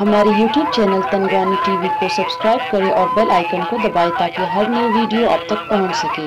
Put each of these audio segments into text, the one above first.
ہمارے YouTube channel تنگانی T V کو سبسکرائب کریں اور بیل آئیکن کو دبائیں تاکہ ہر نئی ویڈیو آپ تک پہنچ سکے۔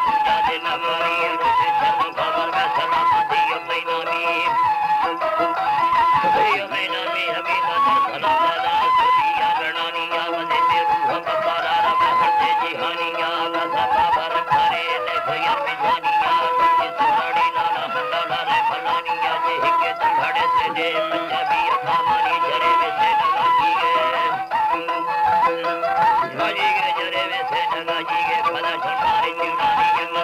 பரநாயகர் பராசக்தி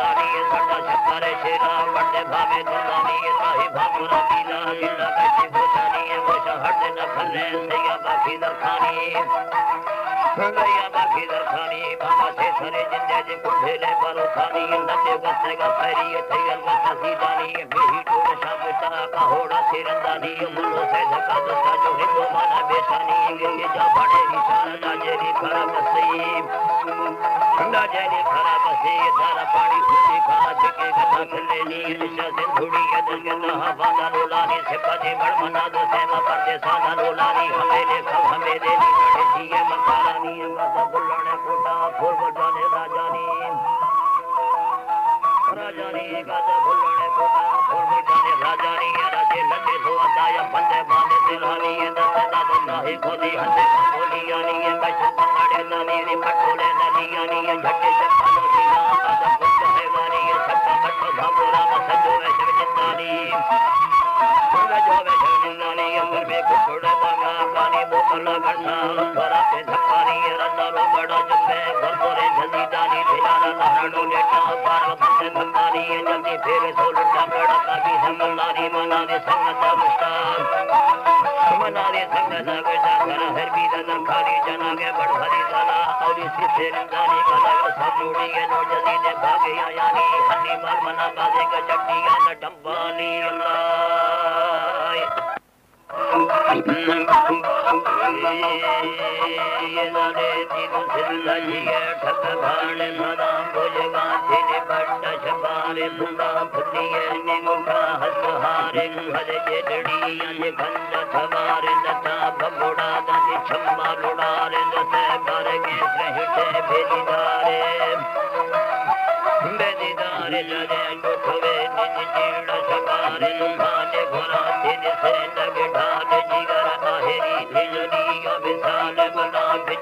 ڇپاري شير وڏي ڀاوي چالي ساهي ڀاڄيون جی خراب سی سارا پانی داخل نہیں ہے جس سے تھوڑی ہے دل کے نہ حافظ رولانی سے پتے بڑ منا دو سے میں پردے سانا رولانی ہمیں لے کھو ہمیں دے لی کھو جی ہے مکارانی ہم کا سب بلانے کھوٹا پھول کو جانے را جانی موسیقی جلدی جلدی پھیرے سو لٹا پڑا کافی سمنداری منا دے سنگتا مشکار منا دے سنگتا بیٹا کرا ہر بھی دن کھاری جنا کے بڑھ بھری سالا اور اس کی سیرنداری کا لگ سب جوڑی ہے نو جلدی نے بھاگیا یاری ہنی مار منا بازے کا چٹیا نٹمبانی اللہ پھل منھن منھن دينه دل لجي ٺتھ بھال ملام بھي ماٿي ني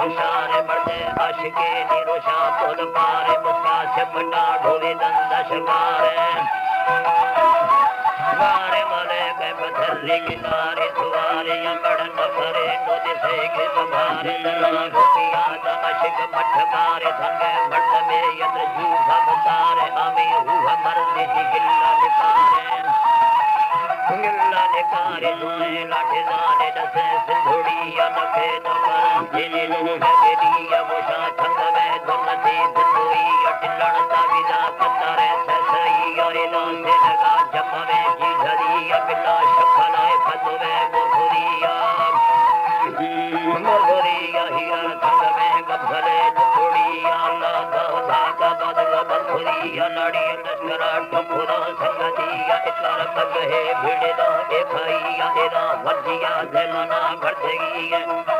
ہوشار مردے اش کے نیرو شاہ پل پارے مقاسم نا ڈھولی دندہ شمارے مارے ملے گئے پتھر دی سواری یا بڑھ نفرے تو جسے کے سبھارے دلان گھتیا دا عشق مٹھ مارے سنگے مٹھ میں ید جوہ بتارے آمی ہوہ مردی دی گلہ نکارے گلہ نکارے سنے لاٹھے دانے دسے سندھڑیا نکھے نکھے Yeah, they're not going to be here.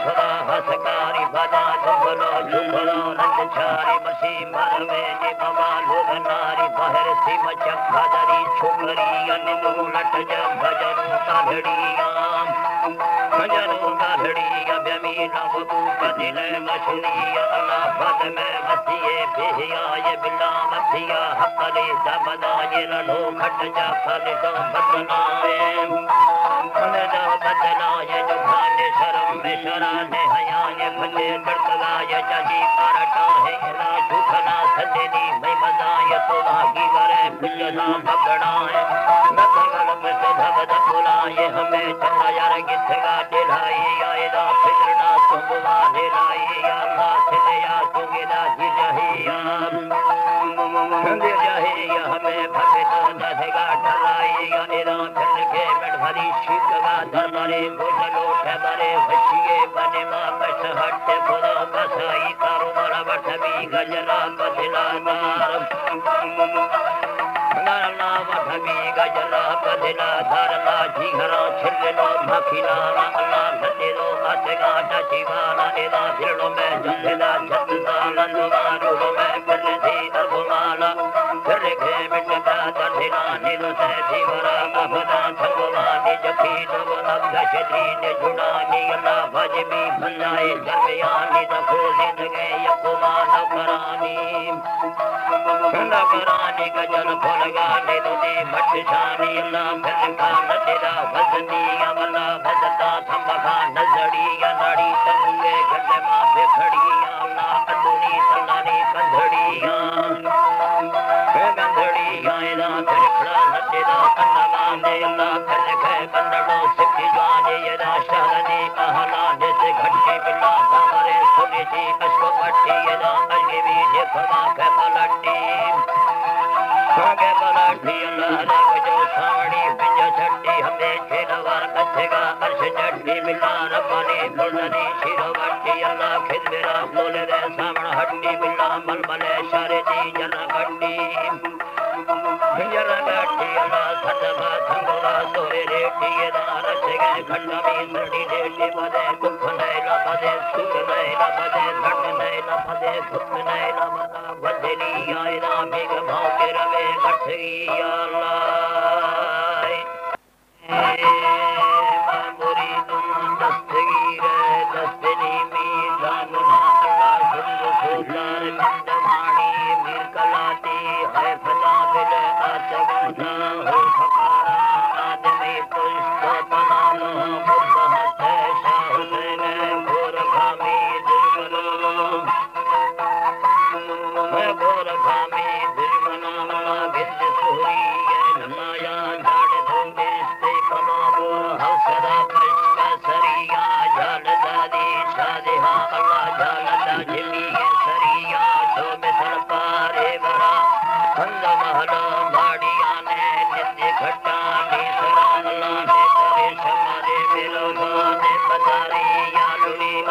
ہاتھ کاری بنا جبنا جھلڑا رنگ چھارے مسیل میں اے بھمالو نار باہر تھی مچ کھا جانی چھنگری ان مولا تجان بجن کا ڈڑیاں سنجرن دانڑی ابی می دم کو پدے نہ سنیے اللہ فتن میں وسیے بہیا یہ بلا مسیح حق لے سبنا یہ لو کھٹیا پھانے دا بدنا اے تراں دے حیانے پھجے کڑتلا یا جانی پارا ٹا ہے کناں سکھنا سننی می مزا یتوں ہا کی ورا پھجے نام بھگڑا ہے نہ تملب سدا مٹھلا اے ہمیں چڑا یار گتھگا دلائی یا اے دا فقر نہ سنوالے نائی دے جاہے یا ہمیں بھگت دسگا ڈھلائی یا ایرا پھر کے مٹ بھری شیک گا دربارے گوشلو ٹھبارے وشیے بنے ماں بس ہٹ خدا بسائی کارو مرا بٹ گجرا بدلا دار ہمیں وٹھبی گجرا بدلا دار لا جی گھرا اللہ بھتیرو آسگا ڈچیوانا ایلا پھرڑو میں جندلا جت سالن مارو میں پھر دی دربمالا پھر کے مٹ کا درنا نیل سے دیورا ابدا تھوانی جپی دو اب شدی نے جڑانی اللہ بھجبی بھلائے درمیانی دکھو زندگی یقوما نکرانی نکرانی گجل پھول گانے دو دی مٹ شانی اللہ پھر کا نتیرا وزنی املا بھجتا تھمبا نزڑی یا ناڑی تنگے گھر گا عرش چٹی ملا ربانی بلدنی شیرو بٹی اللہ خد میرا بولے رے سامن ہٹی ملا مل ملے شارے دی جنا گٹی جنا گٹی اللہ سدبا تھنگوا سورے ریٹی یہ دار گئے کھنڈا بھی سڑی ریٹی بدے کف نہیں لبدے سوک نہیں لبدے دھڑ نہیں لبدے کف نہیں لبدا بدلی آئے نا بیگ بھاؤ کے روے گٹھی اللہ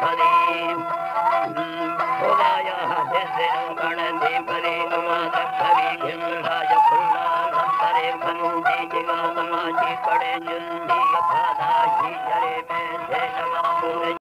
گڑ دی پھری ہدایا جس نو گڑ دی پھری نما دکھری گھنڈا جکھلا لمبرے بندی جگا نماجی پڑے جلدی اپادا جی جرے میں سے لگا مورے